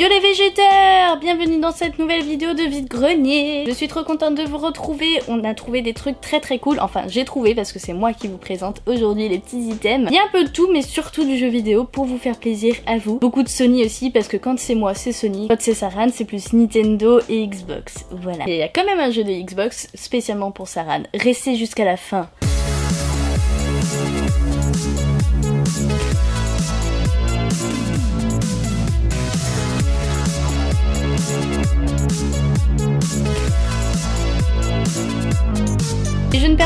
Yo les végétaires Bienvenue dans cette nouvelle vidéo de vide grenier Je suis trop contente de vous retrouver, on a trouvé des trucs très très cool, enfin j'ai trouvé parce que c'est moi qui vous présente aujourd'hui les petits items. Il y a un peu de tout mais surtout du jeu vidéo pour vous faire plaisir à vous. Beaucoup de Sony aussi parce que quand c'est moi c'est Sony, quand c'est Saran c'est plus Nintendo et Xbox. Voilà. Et il y a quand même un jeu de Xbox spécialement pour Saran. Restez jusqu'à la fin.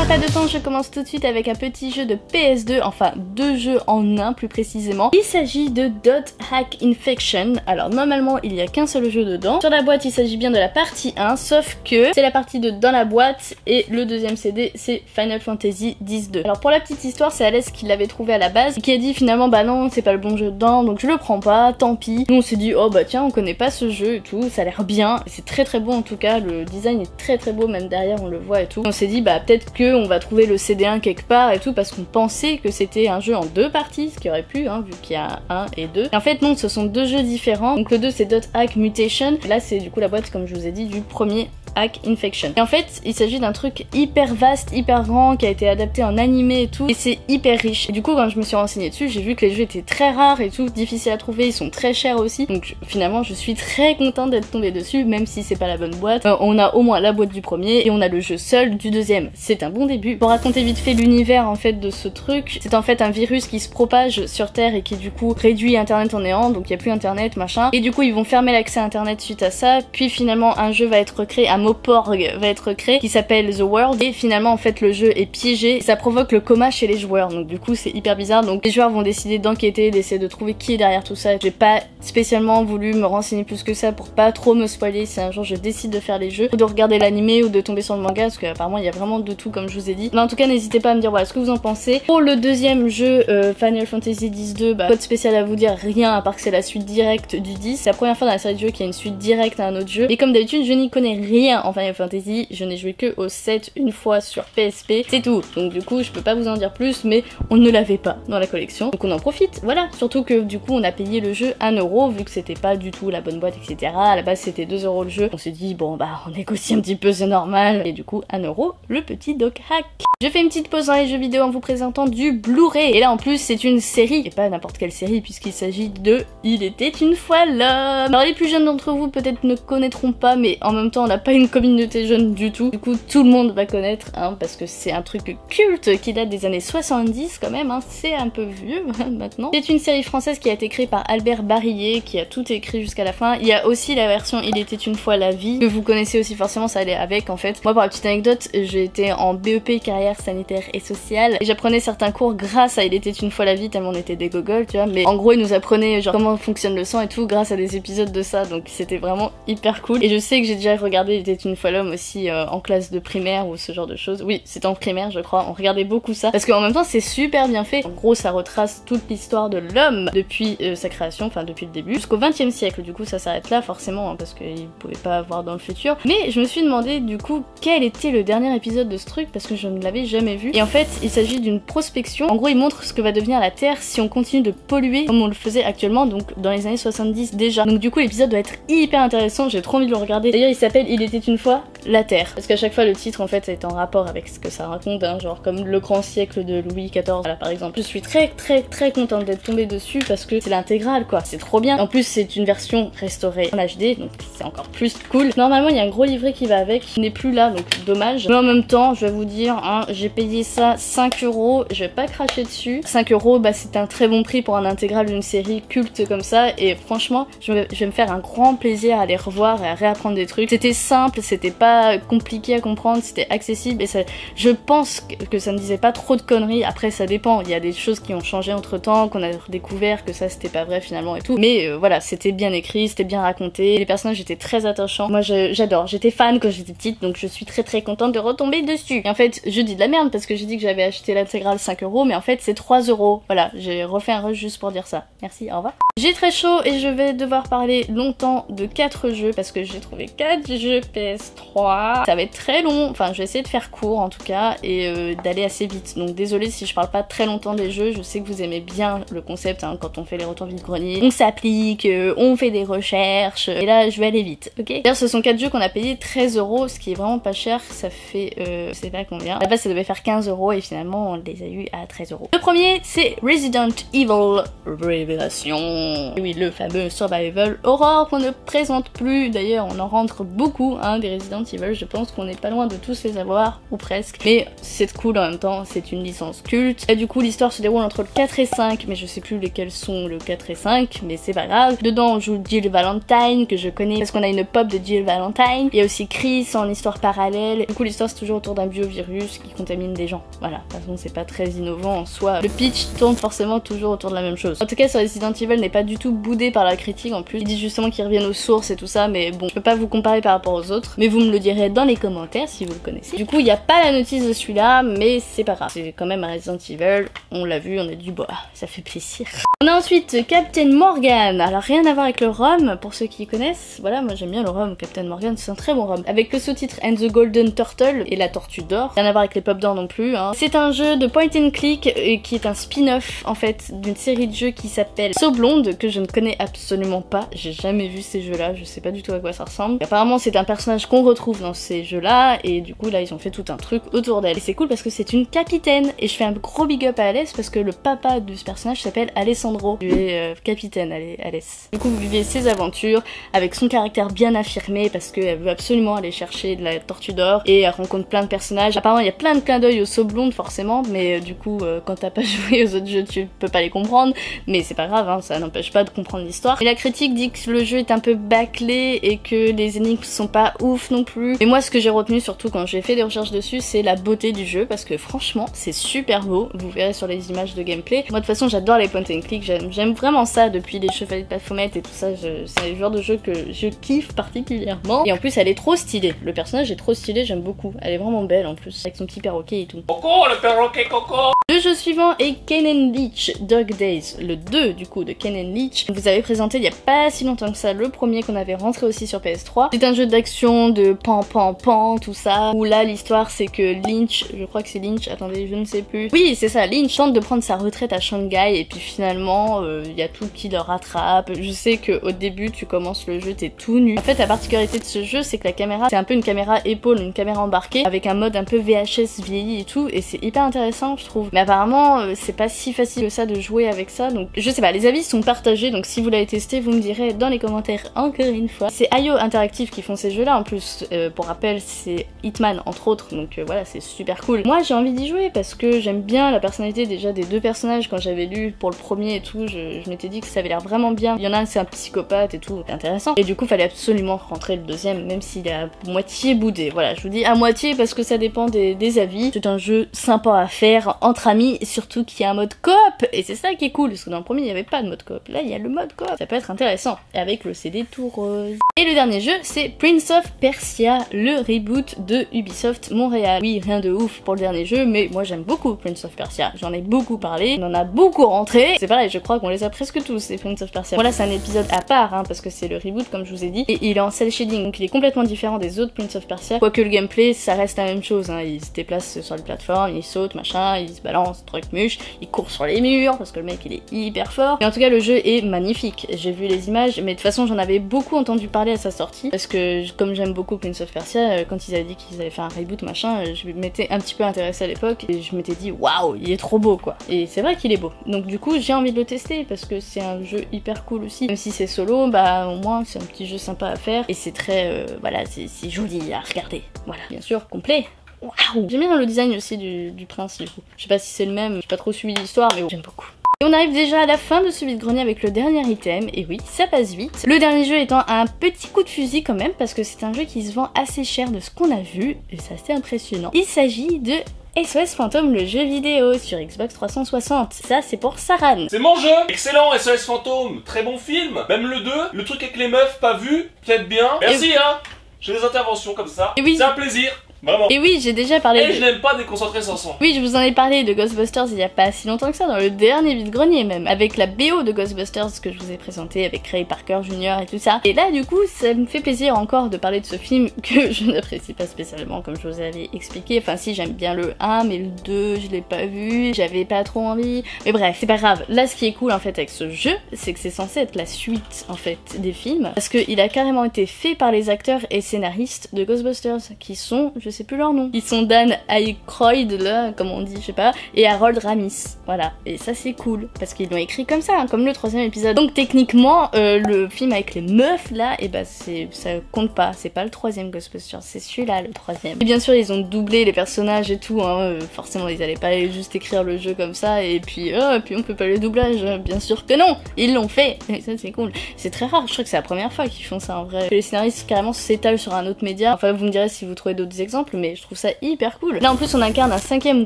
Pas de je commence tout de suite avec un petit jeu de PS2, enfin deux jeux en un plus précisément. Il s'agit de Dot Hack Infection. Alors normalement il n'y a qu'un seul jeu dedans. Sur la boîte il s'agit bien de la partie 1, sauf que c'est la partie de dans la boîte et le deuxième CD c'est Final Fantasy X-2. Alors pour la petite histoire c'est Alès qui l'avait trouvé à la base, qui a dit finalement bah non c'est pas le bon jeu dedans donc je le prends pas, tant pis. Nous on s'est dit oh bah tiens on connaît pas ce jeu et tout, ça a l'air bien, c'est très très beau en tout cas, le design est très très beau même derrière on le voit et tout. On s'est dit bah peut-être que on va trouver le CD1 quelque part et tout parce qu'on pensait que c'était un jeu en deux parties, ce qui aurait pu, hein, vu qu'il y a un et deux. en fait non, ce sont deux jeux différents. Donc le 2 c'est Dot Hack Mutation. Là c'est du coup la boîte comme je vous ai dit du premier Hack Infection. Et en fait, il s'agit d'un truc hyper vaste, hyper grand, qui a été adapté en animé et tout, et c'est hyper riche. Et du coup, quand je me suis renseignée dessus, j'ai vu que les jeux étaient très rares et tout, difficiles à trouver, ils sont très chers aussi. Donc finalement, je suis très contente d'être tombée dessus, même si c'est pas la bonne boîte. Euh, on a au moins la boîte du premier et on a le jeu seul du deuxième. C'est un bon début. Pour raconter vite fait l'univers en fait de ce truc, c'est en fait un virus qui se propage sur Terre et qui du coup réduit Internet en néant, donc il y a plus Internet, machin. Et du coup, ils vont fermer l'accès à Internet suite à ça. Puis finalement, un jeu va être créé à Moporg va être créé qui s'appelle The World. Et finalement en fait le jeu est piégé. Et ça provoque le coma chez les joueurs. Donc du coup c'est hyper bizarre. Donc les joueurs vont décider d'enquêter d'essayer de trouver qui est derrière tout ça. J'ai pas spécialement voulu me renseigner plus que ça pour pas trop me spoiler si un jour je décide de faire les jeux ou de regarder l'animé ou de tomber sur le manga parce qu'apparemment il y a vraiment de tout comme je vous ai dit. Mais en tout cas n'hésitez pas à me dire voilà ce que vous en pensez. Pour le deuxième jeu euh, Final Fantasy X-2 bah code spécial à vous dire rien à part que c'est la suite directe du 10 c'est la première fois dans la série de jeux qu'il y a une suite directe à un autre jeu. Et comme d'habitude je n'y connais rien en Final Fantasy, je n'ai joué que au 7 une fois sur PSP, c'est tout. Donc du coup, je peux pas vous en dire plus, mais on ne l'avait pas dans la collection. Donc on en profite, voilà. Surtout que du coup, on a payé le jeu 1€ vu que c'était pas du tout la bonne boîte, etc. À la base, c'était 2€ le jeu. On s'est dit, bon bah, on négocie un petit peu, c'est normal. Et du coup, 1€ le petit Doc Hack. Je fais une petite pause dans les jeux vidéo en vous présentant du Blu-ray. Et là, en plus, c'est une série, et pas n'importe quelle série, puisqu'il s'agit de Il était une fois l'homme. Alors les plus jeunes d'entre vous peut-être ne connaîtront pas, mais en même temps, on n'a pas une communauté jeune du tout. Du coup, tout le monde va connaître, hein, parce que c'est un truc culte qui date des années 70 quand même, hein. c'est un peu vieux maintenant. C'est une série française qui a été créée par Albert Barillet, qui a tout écrit jusqu'à la fin. Il y a aussi la version Il était une fois la vie, que vous connaissez aussi forcément, ça allait avec en fait. Moi, pour la petite anecdote, été en BEP carrière sanitaire et sociale, et j'apprenais certains cours grâce à Il était une fois la vie, tellement on était des gogoles, tu vois, mais en gros, ils nous apprenaient genre comment fonctionne le sang et tout grâce à des épisodes de ça, donc c'était vraiment hyper cool. Et je sais que j'ai déjà regardé Il était une fois l'homme aussi euh, en classe de primaire ou ce genre de choses. Oui, c'est en primaire, je crois. On regardait beaucoup ça. Parce qu'en même temps, c'est super bien fait. En gros, ça retrace toute l'histoire de l'homme depuis euh, sa création, enfin depuis le début, jusqu'au 20 e siècle. Du coup, ça s'arrête là, forcément, hein, parce qu'il pouvait pas avoir dans le futur. Mais je me suis demandé, du coup, quel était le dernier épisode de ce truc, parce que je ne l'avais jamais vu. Et en fait, il s'agit d'une prospection. En gros, il montre ce que va devenir la Terre si on continue de polluer comme on le faisait actuellement, donc dans les années 70 déjà. Donc du coup, l'épisode doit être hyper intéressant. J'ai trop envie de le regarder. D'ailleurs, il s'appelle Il était une fois la Terre. Parce qu'à chaque fois, le titre, en fait, est en rapport avec ce que ça raconte, hein, genre comme le grand siècle de Louis XIV, par exemple. Je suis très très très contente d'être tombée dessus parce que c'est l'intégrale, quoi. C'est trop bien. En plus, c'est une version restaurée en HD, donc c'est encore plus cool. Normalement, il y a un gros livret qui va avec, qui n'est plus là, donc dommage. Mais en même temps, je vais vous dire, hein, j'ai payé ça 5 euros, je vais pas cracher dessus. 5 euros, bah c'est un très bon prix pour un intégral d'une série culte comme ça, et franchement, je vais me faire un grand plaisir à les revoir et à réapprendre des trucs. C'était simple, c'était pas compliqué à comprendre, c'était accessible, et ça, je pense que ça ne disait pas trop de conneries. Après, ça dépend, il y a des choses qui ont changé entre temps, qu'on a découvert que ça c'était pas vrai finalement et tout. Mais euh, voilà, c'était bien écrit, c'était bien raconté, les personnages étaient très attachants. Moi j'adore, j'étais fan quand j'étais petite, donc je suis très très contente de retomber dessus. Et en fait, je dis de la merde parce que j'ai dit que j'avais acheté l'intégrale 5 euros, mais en fait c'est 3 euros. Voilà, j'ai refait un rush juste pour dire ça. Merci, au revoir. J'ai très chaud et je vais devoir parler longtemps de 4 jeux parce que j'ai trouvé 4 jeux PS3 3. Ça va être très long, enfin je vais essayer de faire court en tout cas et euh, d'aller assez vite. Donc désolé si je parle pas très longtemps des jeux, je sais que vous aimez bien le concept hein, quand on fait les retours vide-grenier. On s'applique, euh, on fait des recherches et là je vais aller vite, ok? D'ailleurs ce sont 4 jeux qu'on a payé 13 euros, ce qui est vraiment pas cher, ça fait euh, je sais pas combien. À la base ça devait faire 15 euros et finalement on les a eu à 13 euros. Le premier c'est Resident Evil Révélation. Oui le fameux survival horror qu'on ne présente plus, d'ailleurs on en rentre beaucoup hein, des Resident Je pense qu'on n'est pas loin de tous les avoir, ou presque. Mais c'est cool en même temps, c'est une licence culte. Et du coup, l'histoire se déroule entre le 4 et 5, mais je sais plus lesquels sont le 4 et 5, mais c'est pas grave. Dedans, on joue Jill Valentine, que je connais parce qu'on a une pop de Jill Valentine. Il y a aussi Chris en histoire parallèle. Du coup, l'histoire c'est toujours autour d'un biovirus qui contamine des gens. Voilà, de toute façon, c'est pas très innovant en soi. Le pitch tourne forcément toujours autour de la même chose. En tout cas, sur Resident Evil n'est pas du tout boudé par la critique en plus. Ils disent justement qu'ils reviennent aux sources et tout ça, mais bon, je peux pas vous comparer par rapport aux autres. Mais vous me le direz dans les commentaires si vous le connaissez. Du coup, il n'y a pas la notice de celui-là, mais c'est pas grave. C'est quand même un Resident Evil. On l'a vu, on a du bois. Ça fait plaisir. On a ensuite Captain Morgan. Alors rien à voir avec le rhum, pour ceux qui connaissent. Voilà, moi j'aime bien le rhum. Captain Morgan, c'est un très bon rhum. Avec le sous-titre And the Golden Turtle et la tortue d'or. Rien à voir avec les pop d'or non plus. Hein. C'est un jeu de point and click et qui est un spin-off en fait d'une série de jeux qui s'appelle So Blonde que je ne connais absolument pas. J'ai jamais vu ces jeux-là. Je sais pas du tout à quoi ça ressemble. Apparemment, c'est un personnage qu'on retrouve dans ces jeux-là et du coup là ils ont fait tout un truc autour d'elle. Et c'est cool parce que c'est une capitaine et je fais un gros big up à Alès parce que le papa de ce personnage s'appelle Alessandro. Tu es euh, capitaine Alès. Du coup vous vivez ses aventures avec son caractère bien affirmé parce qu'elle veut absolument aller chercher de la tortue d'or et elle rencontre plein de personnages. Apparemment il y a plein de clins d'œil au saut blonde forcément mais euh, du coup euh, quand t'as pas joué aux autres jeux tu peux pas les comprendre mais c'est pas grave hein, ça n'empêche pas de comprendre l'histoire. Et la critique dit que le jeu est un peu bâclé et que les énigmes sont pas ouf non plus. Mais moi ce que j'ai retenu surtout quand j'ai fait des recherches dessus c'est la beauté du jeu parce que franchement c'est super beau, vous verrez sur les images de gameplay. Moi de toute façon j'adore les point and click, j'aime vraiment ça depuis les chevaliers de Baphomet et tout ça, c'est le genre de jeu que je kiffe particulièrement. Et en plus elle est trop stylée, le personnage est trop stylé, j'aime beaucoup, elle est vraiment belle en plus, avec son petit perroquet et tout. Coco, le perroquet Coco Le jeu suivant est Ken Leech Dog Days, le 2 du coup de Ken Leech. Vous avez présenté il y a pas si longtemps que ça le premier qu'on avait rentré aussi sur PS3. C'est un jeu d'action de pan pan pan tout ça, où là l'histoire c'est que Lynch, je crois que c'est Lynch, attendez je ne sais plus. Oui c'est ça, Lynch tente de prendre sa retraite à Shanghai et puis finalement il euh, y a tout qui le rattrape. Je sais que au début tu commences le jeu t'es tout nu. En fait la particularité de ce jeu c'est que la caméra c'est un peu une caméra épaule, une caméra embarquée avec un mode un peu VHS vieilli et tout et c'est hyper intéressant je trouve. Mais apparemment euh, c'est pas si facile que ça de jouer avec ça donc je sais pas, les avis sont partagés donc si vous l'avez testé vous me direz dans les commentaires encore une fois. C'est IO Interactive qui font ces jeux là en plus euh, pour rappel c'est Hitman entre autres donc euh, voilà c'est super cool. Moi j'ai envie d'y jouer parce que j'aime bien la personnalité déjà des deux personnages quand j'avais lu pour le premier et tout je, m'étais dit que ça avait l'air vraiment bien. Il y en a un c'est un psychopathe et tout, intéressant. Et du coup fallait absolument rentrer le deuxième même s'il est à moitié boudé. Voilà je vous dis à moitié parce que ça dépend des, des avis. C'est un jeu sympa à faire entre surtout qu'il y a un mode coop et c'est ça qui est cool parce que dans le premier il n'y avait pas de mode coop. Là il y a le mode coop. Ça peut être intéressant. Et avec le CD tout rose. Et le dernier jeu c'est Prince of Persia, le reboot de Ubisoft Montréal. Oui, rien de ouf pour le dernier jeu, mais moi j'aime beaucoup Prince of Persia. J'en ai beaucoup parlé, on en a beaucoup rentré. C'est pareil, je crois qu'on les a presque tous, les Prince of Persia. Voilà, c'est un épisode à part, hein, parce que c'est le reboot, comme je vous ai dit, et il est en cel shading, donc il est complètement différent des autres Prince of Persia. Quoique le gameplay, ça reste la même chose, hein. il se déplace sur les plateformes, il saute, machin, il se balance, truc muche, il court sur les murs, parce que le mec il est hyper fort. Mais en tout cas, le jeu est magnifique. J'ai vu les images, mais de toute façon, j'en avais beaucoup entendu parler à sa sortie, parce que comme j'aime beaucoup Prince of Persia, euh, quand ils avaient dit qu'ils avaient fait un reboot, machin, euh, je m'étais un petit peu intéressée à l'époque, et je m'étais dit, waouh, il est trop beau, quoi. Et c'est vrai qu'il est beau. Donc du coup, j'ai envie de le tester, parce que c'est un jeu hyper cool aussi. Même si c'est solo, bah au moins, c'est un petit jeu sympa à faire, et c'est très, euh, voilà, c'est joli à regarder. Voilà, bien sûr, complet. Waouh J'aime bien le design aussi du, du prince, du coup. Je sais pas si c'est le même, j'ai pas trop suivi l'histoire, mais j'aime beaucoup. Et on arrive déjà à la fin de ce vide-grenier avec le dernier item, et oui, ça passe vite. Le dernier jeu étant un petit coup de fusil quand même, parce que c'est un jeu qui se vend assez cher de ce qu'on a vu, et c'est assez impressionnant. Il s'agit de SOS Fantôme, le jeu vidéo sur Xbox 360. Ça, c'est pour Saran. C'est mon jeu Excellent, SOS Fantôme Très bon film Même le 2, le truc avec les meufs, pas vu Peut-être bien Merci, hein J'ai des interventions comme ça. Et oui. C'est un plaisir Vraiment. Et oui, j'ai déjà parlé. Et de- je n'aime pas déconcentrer sans son. Oui, je vous en ai parlé de Ghostbusters il y a pas si longtemps que ça, dans le dernier vide-grenier même, avec la BO de Ghostbusters que je vous ai présenté avec Ray Parker Jr. et tout ça. Et là, du coup, ça me fait plaisir encore de parler de ce film que je n'apprécie pas spécialement, comme je vous avais expliqué. Enfin, si, j'aime bien le 1, mais le 2, je l'ai pas vu, j'avais pas trop envie. Mais bref, c'est pas grave. Là, ce qui est cool en fait avec ce jeu, c'est que c'est censé être la suite en fait des films, parce qu'il a carrément été fait par les acteurs et scénaristes de Ghostbusters, qui sont, je sais plus leur nom, ils sont Dan Aykroyd là, comme on dit, je sais pas, et Harold Ramis, voilà. Et ça c'est cool, parce qu'ils l'ont écrit comme ça, hein, comme le troisième épisode. Donc techniquement, euh, le film avec les meufs là, et bah c'est, ça compte pas, c'est pas le troisième Ghostbusters, c'est celui-là le troisième. Et bien sûr, ils ont doublé les personnages et tout, hein, euh, forcément ils allaient pas juste écrire le jeu comme ça, et puis, oh, et puis on peut pas le doublage, hein, bien sûr que non, ils l'ont fait, et ça c'est cool. C'est très rare, je crois que c'est la première fois qu'ils font ça en vrai. Que les scénaristes carrément s'étalent sur un autre média. Enfin, vous me direz si vous trouvez d'autres exemples, mais je trouve ça hyper cool. Là en plus, on incarne un cinquième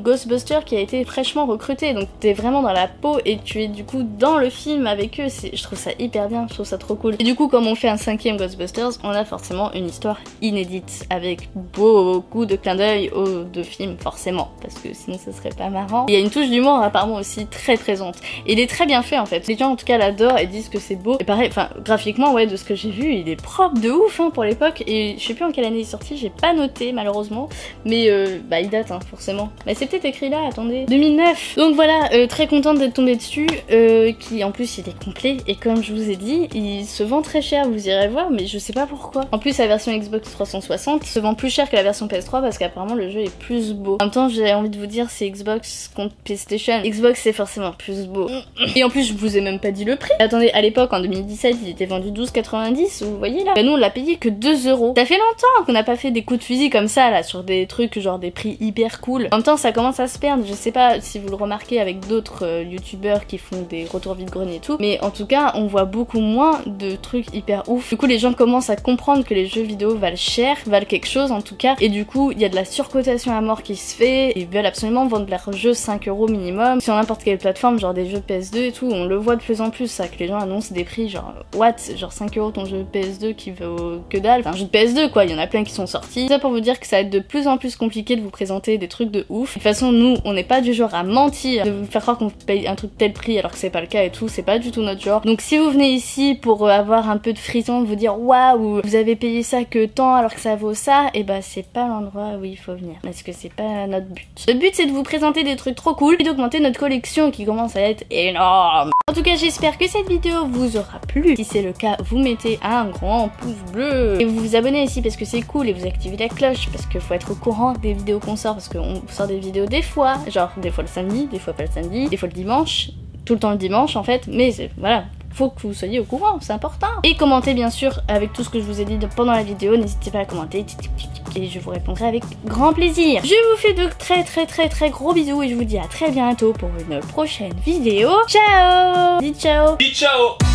Ghostbuster qui a été fraîchement recruté, donc t'es vraiment dans la peau et tu es du coup dans le film avec eux. Je trouve ça hyper bien, je trouve ça trop cool. Et du coup, comme on fait un cinquième Ghostbusters, on a forcément une histoire inédite avec beaucoup de clins d'œil aux deux films, forcément, parce que sinon ça serait pas marrant. Il y a une touche d'humour apparemment aussi très présente. Il est très bien fait en fait. Les gens en tout cas l'adorent et disent que c'est beau. Et pareil, enfin graphiquement ouais de ce que j'ai vu, il est propre de ouf hein, pour l'époque. Et je sais plus en quelle année il est sorti, j'ai pas noté malheureusement. Mais euh, bah il date hein, forcément. Bah c'est peut-être écrit là, attendez. 2009. Donc voilà, euh, très contente d'être tombée dessus. euh, qui en plus il est complet. Et comme je vous ai dit, il se vend très cher, vous irez voir, mais je sais pas pourquoi. En plus la version Xbox 360 se vend plus cher que la version PS3 parce qu'apparemment le jeu est plus beau. En même temps j'ai envie de vous dire c'est Xbox contre PlayStation. Xbox c'est forcément plus beau. Et en plus, je vous ai même pas dit le prix. Attendez, à l'époque, en 2017, il était vendu 12,90. Vous voyez là Bah, Nous, on l'a payé que 2 euros. Ça fait longtemps qu'on n'a pas fait des coups de fusil comme ça, sur des trucs, genre des prix hyper cool. En même temps, ça commence à se perdre. Je sais pas si vous le remarquez avec d'autres euh, youtubeurs qui font des retours vide-grenier et tout. Mais en tout cas, on voit beaucoup moins de trucs hyper ouf. Du coup, les gens commencent à comprendre que les jeux vidéo valent cher, valent quelque chose en tout cas. Et du coup, il y a de la surcotation à mort qui se fait. Ils veulent absolument vendre leurs jeux 5 euros minimum sur n'importe quelle plateforme, genre des jeux PS2 et tout. On le voit de plus en plus, ça, que les gens annoncent des prix genre, what? Genre 5 euros ton jeu PS2 qui vaut que dalle. Enfin, un jeu de PS2 quoi, il y en a plein qui sont sortis. Ça pour vous dire que ça être de plus en plus compliqué de vous présenter des trucs de ouf. De toute façon, nous, on n'est pas du genre à mentir, de vous faire croire qu'on paye un truc tel prix alors que c'est pas le cas et tout. C'est pas du tout notre genre. Donc si vous venez ici pour euh, avoir un peu de frisson, vous dire waouh, vous avez payé ça que tant alors que ça vaut ça, et bah c'est pas l'endroit où il faut venir. Parce que c'est pas notre but. Le but c'est de vous présenter des trucs trop cool et d'augmenter notre collection qui commence à être énorme. En tout cas, j'espère que cette vidéo vous aura plu. Si c'est le cas, vous mettez un grand pouce bleu. Et vous vous abonnez ici parce que c'est cool et vous activez la cloche parce qu'il faut être au courant des vidéos qu'on sort parce qu'on sort des vidéos des fois, genre des fois le samedi, des fois pas le samedi, des fois le dimanche, tout le temps le dimanche en fait, mais voilà. Faut que vous soyez au courant, c'est important. Et commentez bien sûr avec tout ce que je vous ai dit pendant la vidéo, n'hésitez pas à commenter et je vous répondrai avec grand plaisir. Je vous fais de très très très très gros bisous et je vous dis à très bientôt pour une prochaine vidéo. Ciao Dis ciao ciao